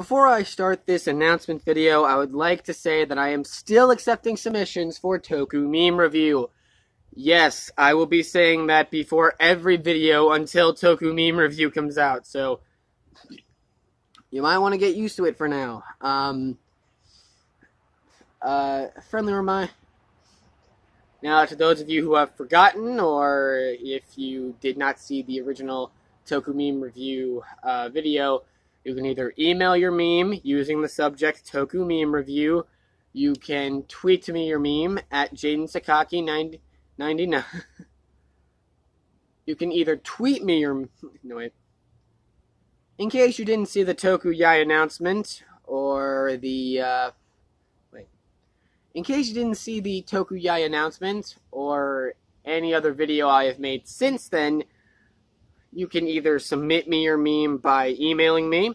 Before I start this announcement video, I would like to say that I am still accepting submissions for Toku Meme Review. Yes, I will be saying that before every video until Toku Meme Review comes out, so you might want to get used to it for now. Um, uh, friendly reminder. Now, to those of you who have forgotten, or if you did not see the original Toku Meme Review uh, video, you can either email your meme using the subject Toku Meme Review. You can tweet to me your meme at Jaden Sakaki 99. you can either tweet me your. No, wait. In case you didn't see the Toku Yai announcement, or the. Uh, wait. In case you didn't see the Toku Yai announcement, or any other video I have made since then, you can either submit me your meme by emailing me.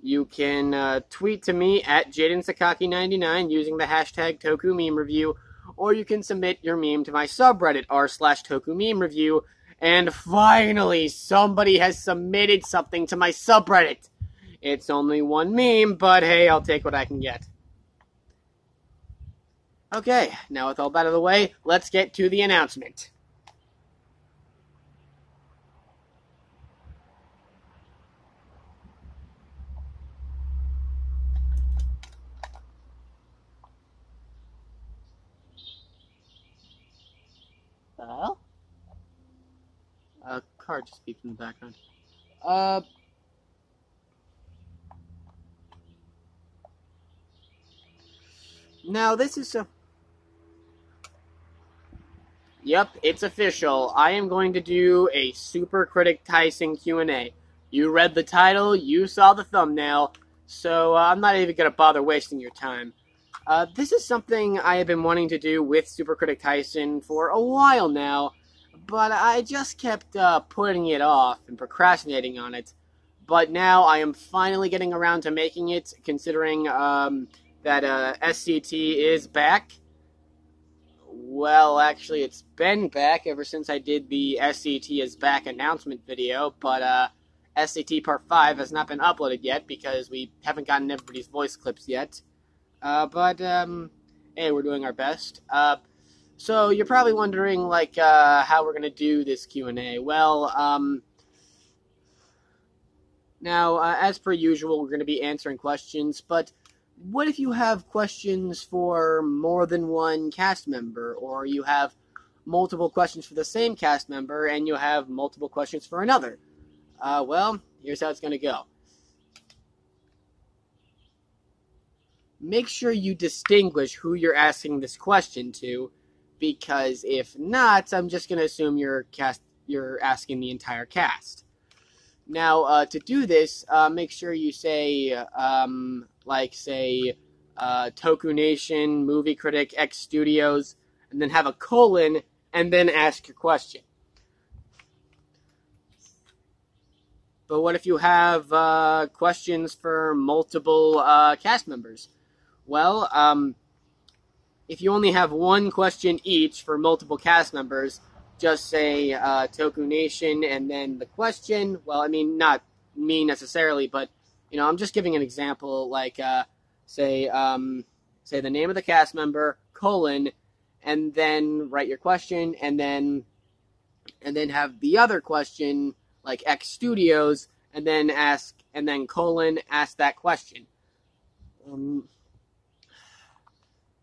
You can uh, tweet to me at JadenSakaki99 using the hashtag Toku Meme Review, or you can submit your meme to my subreddit r slash Toku Meme Review. And finally, somebody has submitted something to my subreddit. It's only one meme, but hey, I'll take what I can get. Okay, now with all that out of the way, let's get to the announcement. Hello? A car just beeped in the background. Uh. Now this is a. Yep, it's official. I am going to do a Super Critic Tyson Q&A. You read the title, you saw the thumbnail, so uh, I'm not even going to bother wasting your time. Uh, this is something I have been wanting to do with Super Critic Tyson for a while now, but I just kept uh, putting it off and procrastinating on it. But now I am finally getting around to making it, considering um, that uh, SCT is back. Well, actually, it's been back ever since I did the SCT is back announcement video, but uh, SCT Part 5 has not been uploaded yet because we haven't gotten everybody's voice clips yet. Uh, but, um, hey, we're doing our best. Uh, so you're probably wondering, like, uh, how we're gonna do this Q&A. Well, um, now, uh, as per usual, we're gonna be answering questions, but what if you have questions for more than one cast member, or you have multiple questions for the same cast member, and you have multiple questions for another? Uh, well, here's how it's gonna go. Make sure you distinguish who you're asking this question to because if not i'm just going to assume you're cast you're asking the entire cast. Now uh, to do this uh, make sure you say um, like say uh, toku nation movie critic x studios and then have a colon and then ask your question. But what if you have uh, questions for multiple uh, cast members well, um, if you only have one question each for multiple cast members, just say uh, Toku Nation and then the question. Well, I mean, not me necessarily, but you know, I'm just giving an example. Like, uh, say, um, say the name of the cast member colon, and then write your question, and then and then have the other question like X Studios, and then ask and then colon ask that question. Um,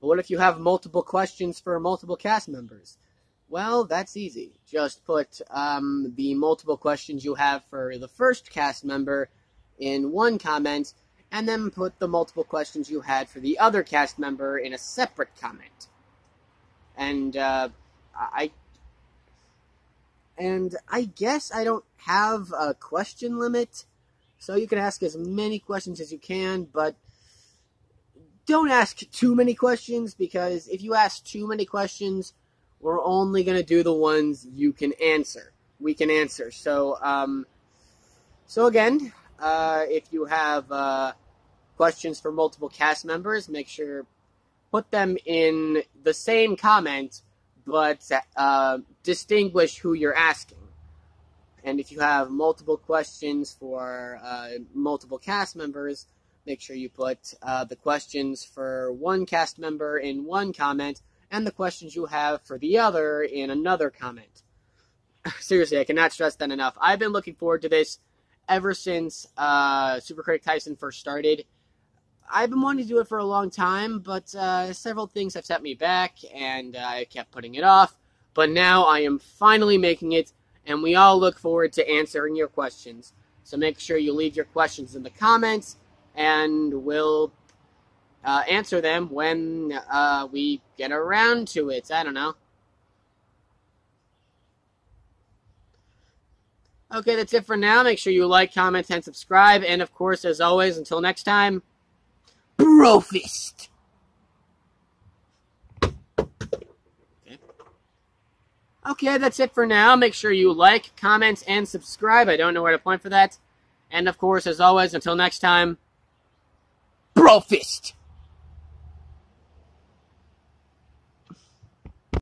but what if you have multiple questions for multiple cast members? Well, that's easy. Just put um, the multiple questions you have for the first cast member in one comment, and then put the multiple questions you had for the other cast member in a separate comment. And uh, I and I guess I don't have a question limit, so you can ask as many questions as you can, but don't ask too many questions because if you ask too many questions, we're only going to do the ones you can answer. We can answer. So, um, so again, uh, if you have uh, questions for multiple cast members, make sure put them in the same comment, but uh, distinguish who you're asking. And if you have multiple questions for uh, multiple cast members, make sure you put uh, the questions for one cast member in one comment and the questions you have for the other in another comment. Seriously, I cannot stress that enough. I've been looking forward to this ever since uh, Supercritic Tyson first started. I've been wanting to do it for a long time, but uh, several things have set me back, and I kept putting it off. But now I am finally making it, and we all look forward to answering your questions. So make sure you leave your questions in the comments, and we'll uh, answer them when uh, we get around to it. I don't know. Okay, that's it for now. Make sure you like, comment, and subscribe. And of course, as always, until next time, Brofist! Okay. okay, that's it for now. Make sure you like, comment, and subscribe. I don't know where to point for that. And of course, as always, until next time, Brofist!